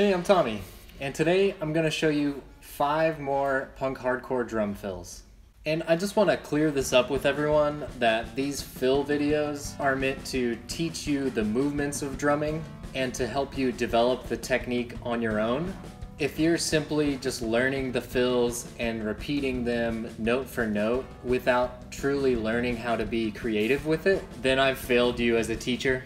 Hey, I'm Tommy, and today I'm going to show you five more punk hardcore drum fills. And I just want to clear this up with everyone that these fill videos are meant to teach you the movements of drumming and to help you develop the technique on your own. If you're simply just learning the fills and repeating them note for note without truly learning how to be creative with it, then I've failed you as a teacher.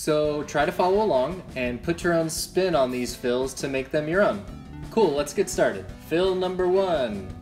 So try to follow along and put your own spin on these fills to make them your own. Cool, let's get started. Fill number one.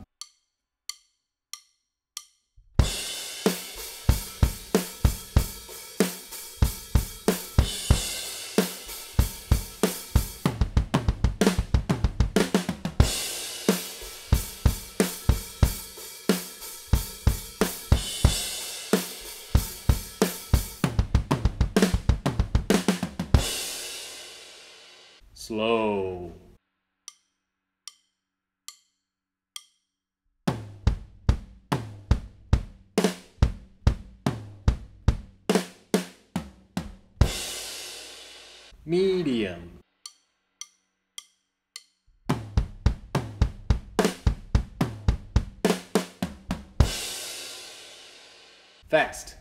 Slow. Medium. Fast.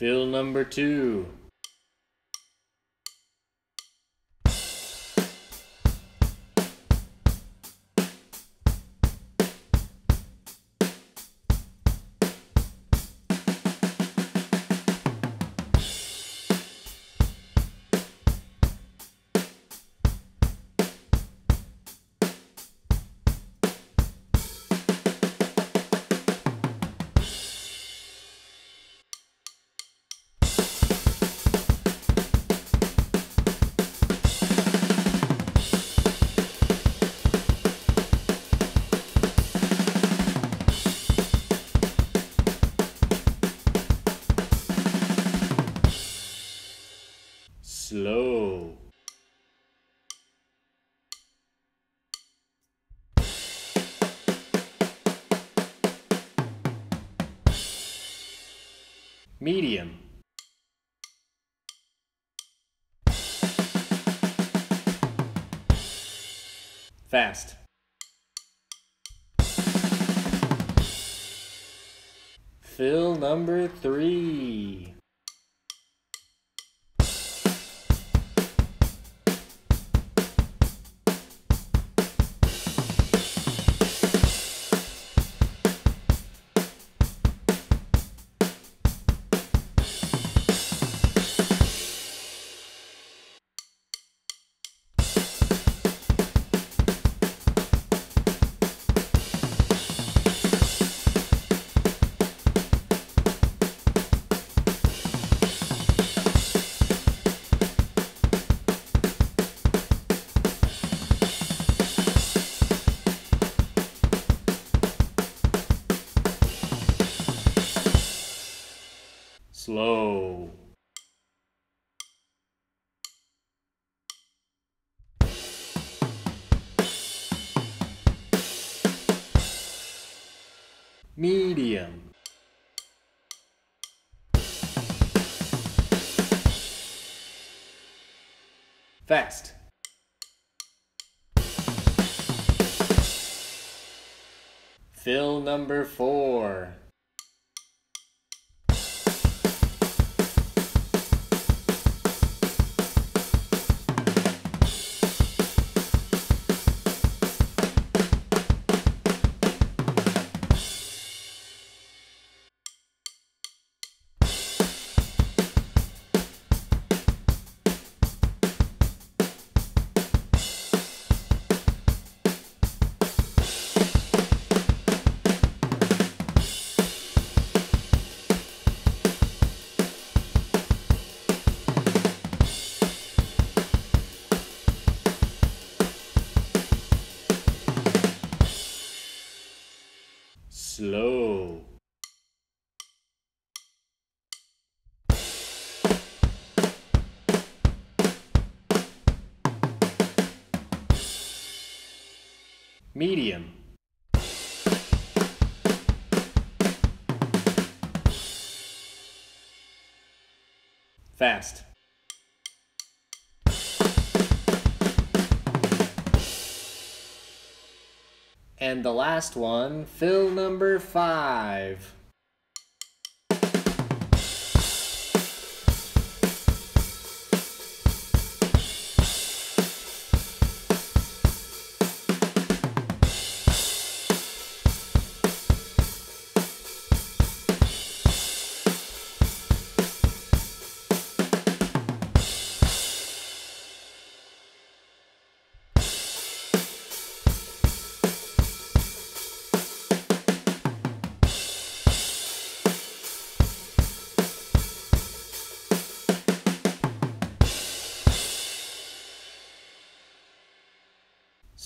Fill number two. Slow. Medium. Fast. Fill number three. Slow. Medium. Fast. Fill number four. Medium. Fast. And the last one, fill number five.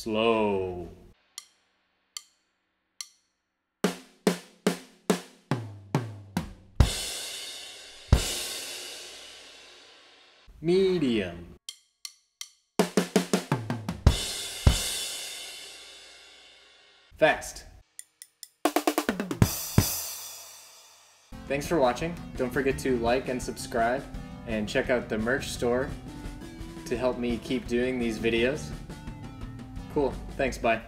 Slow. Medium. Fast. Thanks for watching. Don't forget to like and subscribe and check out the merch store to help me keep doing these videos. Cool. Thanks. Bye.